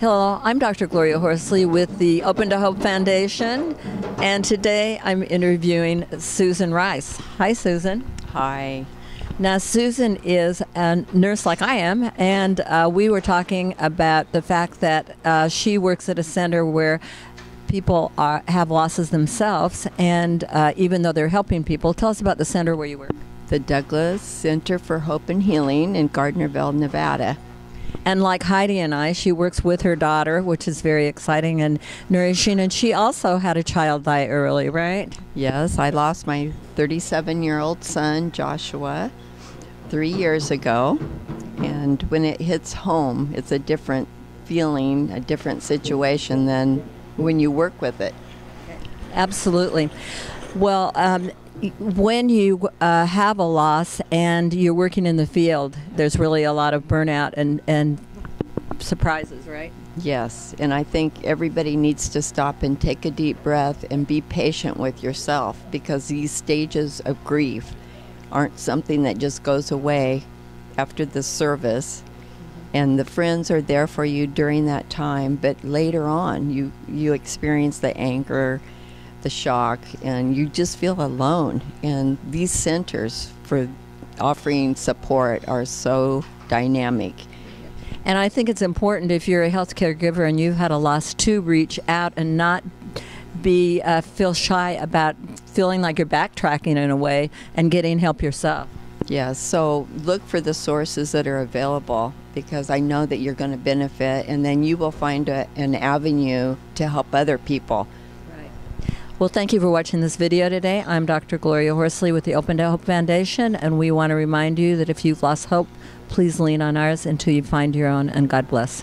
Hello, I'm Dr. Gloria Horsley with the Open to Hope Foundation, and today I'm interviewing Susan Rice. Hi, Susan. Hi. Now, Susan is a nurse like I am, and uh, we were talking about the fact that uh, she works at a center where people are, have losses themselves, and uh, even though they're helping people, tell us about the center where you work. The Douglas Center for Hope and Healing in Gardnerville, Nevada. And like Heidi and I, she works with her daughter, which is very exciting and nourishing. And she also had a child die early, right? Yes, I lost my 37 year old son, Joshua, three years ago. And when it hits home, it's a different feeling, a different situation than when you work with it. Absolutely. Well, um, when you uh, have a loss and you're working in the field, there's really a lot of burnout and, and surprises, right? Yes, and I think everybody needs to stop and take a deep breath and be patient with yourself because these stages of grief aren't something that just goes away after the service. And the friends are there for you during that time, but later on, you, you experience the anger, the shock, and you just feel alone. And these centers for offering support are so dynamic. And I think it's important if you're a healthcare giver and you've had a loss to reach out and not be uh, feel shy about feeling like you're backtracking in a way and getting help yourself. Yeah, so look for the sources that are available because I know that you're going to benefit, and then you will find a, an avenue to help other people. Well, thank you for watching this video today. I'm Dr. Gloria Horsley with the Open to Hope Foundation, and we want to remind you that if you've lost hope, please lean on ours until you find your own, and God bless.